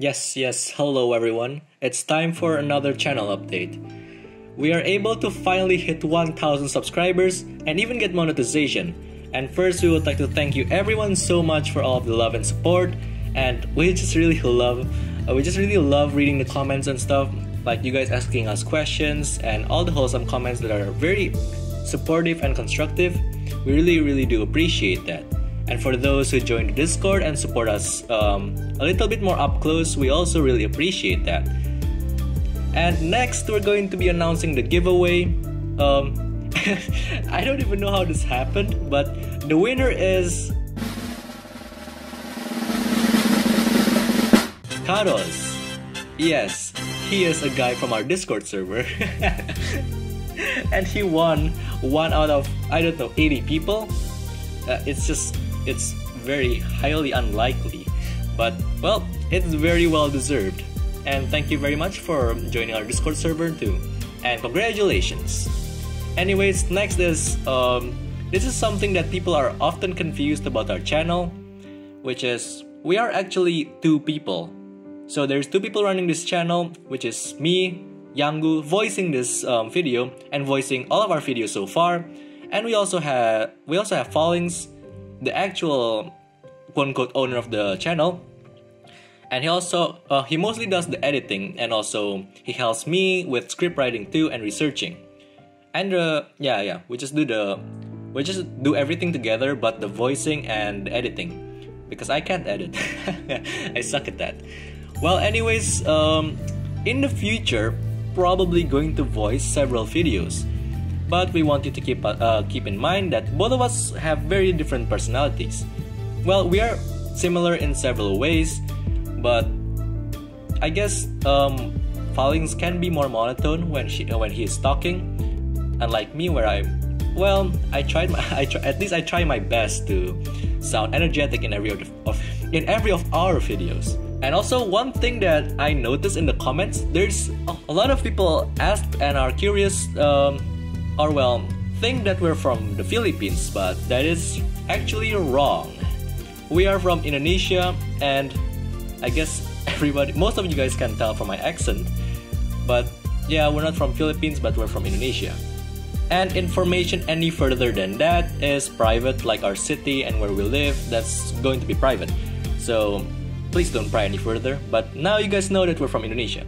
Yes, yes, hello everyone. It's time for another channel update. We are able to finally hit 1000 subscribers and even get monetization. And first, we would like to thank you everyone so much for all of the love and support. And we just really love, uh, we just really love reading the comments and stuff, like you guys asking us questions and all the wholesome comments that are very supportive and constructive. We really, really do appreciate that. And for those who joined the Discord and support us um, a little bit more up close, we also really appreciate that. And next, we're going to be announcing the giveaway. Um, I don't even know how this happened, but the winner is. Carlos. Yes, he is a guy from our Discord server. and he won one out of, I don't know, 80 people. Uh, it's just it's very highly unlikely, but well, it's very well deserved. And thank you very much for joining our Discord server too. And congratulations. Anyways, next is um, this is something that people are often confused about our channel, which is we are actually two people. So there's two people running this channel, which is me, Yanguu, voicing this um, video and voicing all of our videos so far, and we also have we also have Falingz, the actual quote unquote owner of the channel. And he also uh, he mostly does the editing and also he helps me with script writing too and researching. And uh, yeah yeah we just do the we just do everything together but the voicing and the editing because I can't edit. I suck at that. Well anyways um, in the future probably going to voice several videos but we want you to keep uh, keep in mind that both of us have very different personalities. Well, we are similar in several ways, but I guess um, Falingz can be more monotone when she uh, when he is talking, unlike me, where I, well, I tried my, I try, at least I try my best to sound energetic in every of, of in every of our videos. And also, one thing that I noticed in the comments, there's a lot of people asked and are curious um, or well, think that we're from the Philippines, but that is actually wrong. We are from Indonesia, and I guess everybody, most of you guys can tell from my accent, but yeah, we're not from Philippines, but we're from Indonesia. And information any further than that is private, like our city and where we live, that's going to be private. So please don't pry any further. But now you guys know that we're from Indonesia.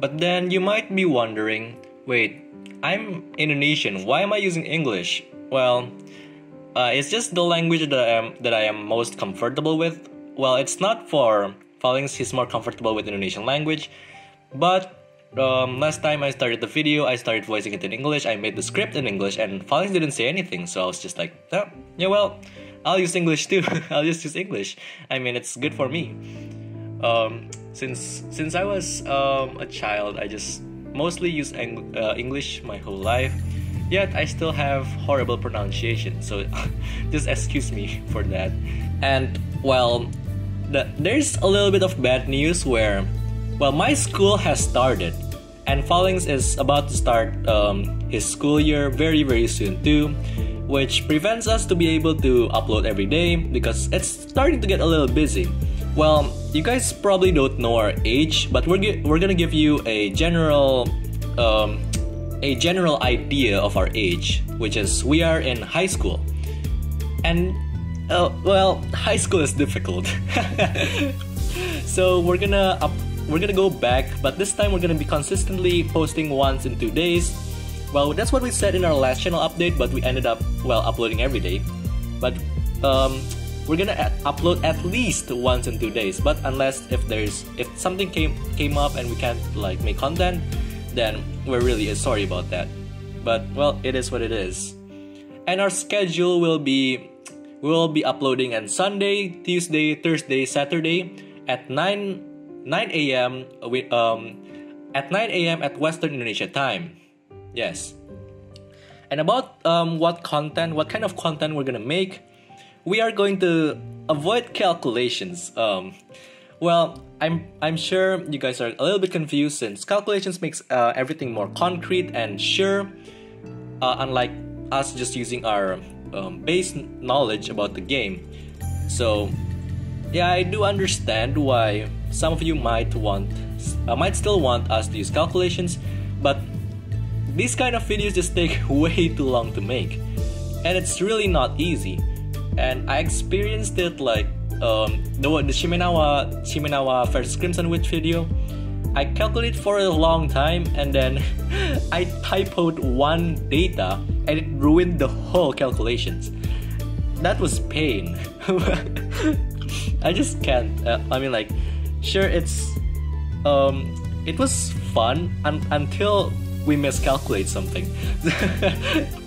But then you might be wondering wait, I'm Indonesian. Why am I using English? Well, uh, it's just the language that I am that I am most comfortable with. Well, it's not for Falingz. He's more comfortable with Indonesian language, but um, last time I started the video, I started voicing it in English. I made the script in English, and Falingz didn't say anything, so I was just like, oh, yeah, well, I'll use English too. I'll just use English. I mean, it's good for me. Um, since since I was um, a child, I just mostly use Eng- uh, English my whole life, yet I still have horrible pronunciation. So just excuse me for that. And well, the, there's a little bit of bad news where, well, my school has started, and Falingz is about to start um, his school year very very soon too, which prevents us to be able to upload every day because it's starting to get a little busy. Well, you guys probably don't know our age, but we're we're gonna give you a general um, a general idea of our age, which is we are in high school, and uh, well, high school is difficult. so we're gonna up, we're gonna go back, but this time we're gonna be consistently posting once in two days. Well, that's what we said in our last channel update, but we ended up well uploading every day. But um, we're gonna upload at least once in two days but unless if there's if something came came up and we can't like make content then we're really sorry about that. But well it is what it is. And our schedule will be we'll be uploading on sunday tuesday thursday saturday at 9 9 a.m um at 9 a.m at western indonesia time. Yes. And about um, what content what kind of content we're gonna make we are going to avoid calculations. Um, well, I'm I'm sure you guys are a little bit confused since calculations makes uh, everything more concrete and sure, uh, unlike us just using our um, base knowledge about the game. So, yeah, I do understand why some of you might want, uh, might still want us to use calculations, but these kind of videos just take way too long to make, and it's really not easy. And I experienced it like um, the the Shimenawa Shimenawa First Crimson Witch video. I calculated for a long time and then I typoed one data and it ruined the whole calculations. That was pain. I just can't. Uh, I mean, like, sure, it's um, it was fun un- until we miscalculate something.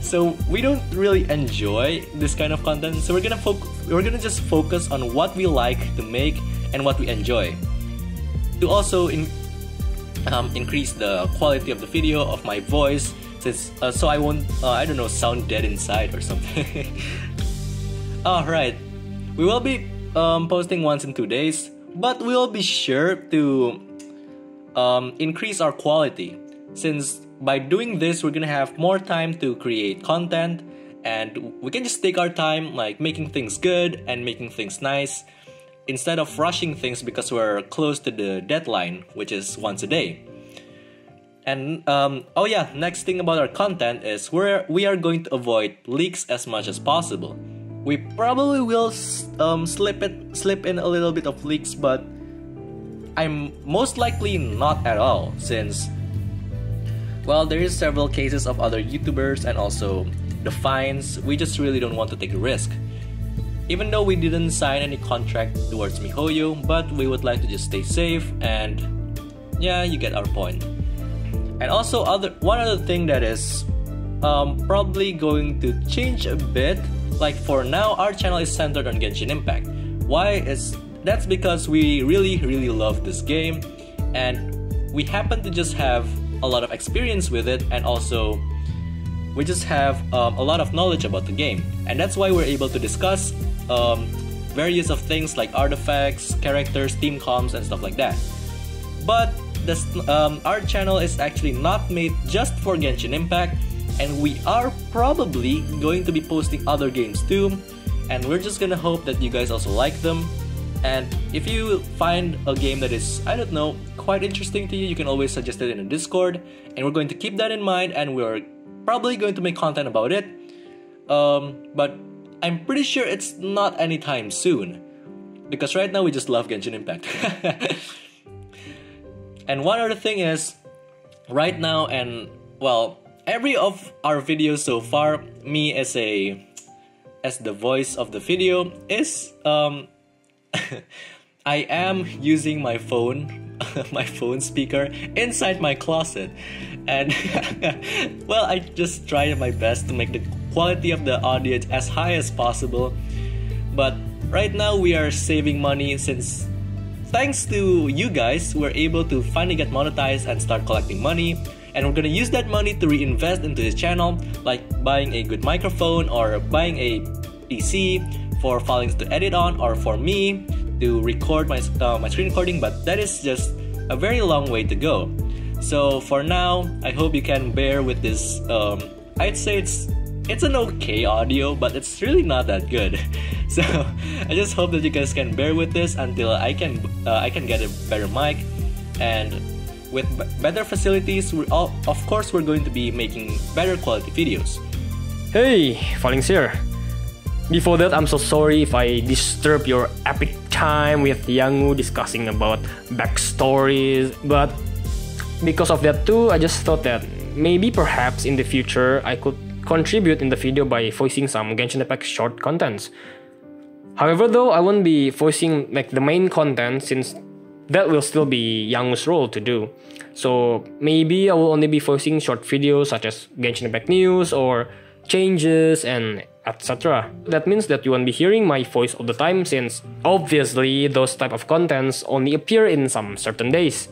so we don't really enjoy this kind of content. So we're gonna focus. We're gonna just focus on what we like to make and what we enjoy. To also in, um, increase the quality of the video of my voice, since uh, so I won't. Uh, I don't know, sound dead inside or something. Alright, we will be um, posting once in two days, but we will be sure to um, increase our quality since by doing this we're gonna have more time to create content and we can just take our time like making things good and making things nice instead of rushing things because we're close to the deadline which is once a day. And um, oh yeah next thing about our content is we're we are going to avoid leaks as much as possible. We probably will um, slip it slip in a little bit of leaks but i'm most likely not at all since well, there is several cases of other YouTubers and also the fines. We just really don't want to take a risk. Even though we didn't sign any contract towards MiHoYo, but we would like to just stay safe and yeah, you get our point. And also other one other thing that is um, probably going to change a bit. Like for now, our channel is centered on Genshin Impact. Why is that's because we really really love this game and we happen to just have a lot of experience with it and also we just have um, a lot of knowledge about the game. And that's why we're able to discuss um, various of things like artifacts characters team comps and stuff like that. But this, um, our channel is actually not made just for genshin impact and we are probably going to be posting other games too. And we're just gonna hope that you guys also like them and if you find a game that is, I don't know, quite interesting to you, you can always suggest it in a Discord. And we're going to keep that in mind and we're probably going to make content about it. Um, but I'm pretty sure it's not anytime soon. Because right now we just love Genshin Impact. and one other thing is, right now and well, every of our videos so far, me as a as the voice of the video is um I am using my phone, my phone speaker inside my closet, and well, I just tried my best to make the quality of the audio as high as possible. But right now, we are saving money since thanks to you guys, we're able to finally get monetized and start collecting money. And we're gonna use that money to reinvest into this channel, like buying a good microphone or buying a PC for files to edit on or for me to record my, uh, my screen recording, but that is just a very long way to go. So for now, I hope you can bear with this. Um, I'd say it's it's an okay audio, but it's really not that good. So I just hope that you guys can bear with this until I can uh, I can get a better mic, and with better facilities, we all of course we're going to be making better quality videos. Hey, Falling here. Before that, I'm so sorry if I disturb your epic time with Yanguu discussing about backstories, but because of that too, I just thought that maybe perhaps in the future I could contribute in the video by voicing some Genshin Impact short contents. However, though, I won't be voicing like the main content since that will still be Yanguu's role to do. So maybe I will only be voicing short videos such as Genshin Impact news or changes and etc. That means that you won't be hearing my voice all the time since obviously those type of contents only appear in some certain days.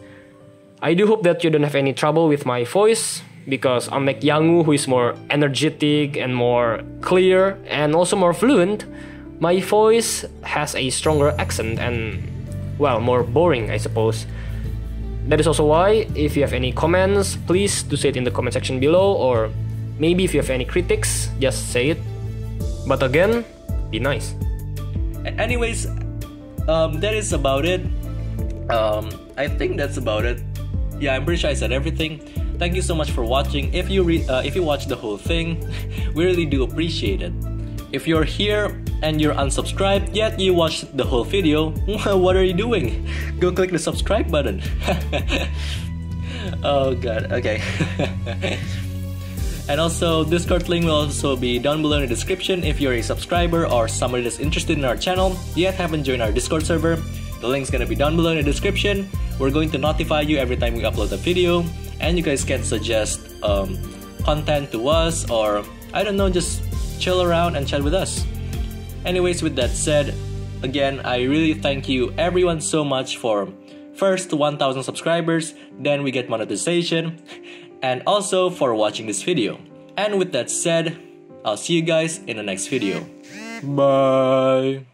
I do hope that you don't have any trouble with my voice because unlike Yanguu who is more energetic and more clear and also more fluent, my voice has a stronger accent and well, more boring I suppose. That is also why if you have any comments, please do say it in the comment section below or maybe if you have any critics, just say it but again, be nice. Anyways, um, that is about it. Um, I think that's about it. Yeah, I'm pretty sure I said everything. Thank you so much for watching. If you re- uh, if you watch the whole thing, we really do appreciate it. If you're here and you're unsubscribed yet you watched the whole video, what are you doing? Go click the subscribe button. oh god, okay. And also, Discord link will also be down below in the description if you're a subscriber or somebody that's interested in our channel yet haven't joined our Discord server. The link's gonna be down below in the description. We're going to notify you every time we upload a video, and you guys can suggest um, content to us or I don't know, just chill around and chat with us. Anyways, with that said, again, I really thank you everyone so much for first 1000 subscribers, then we get monetization, and also for watching this video. And with that said, I'll see you guys in the next video. Bye!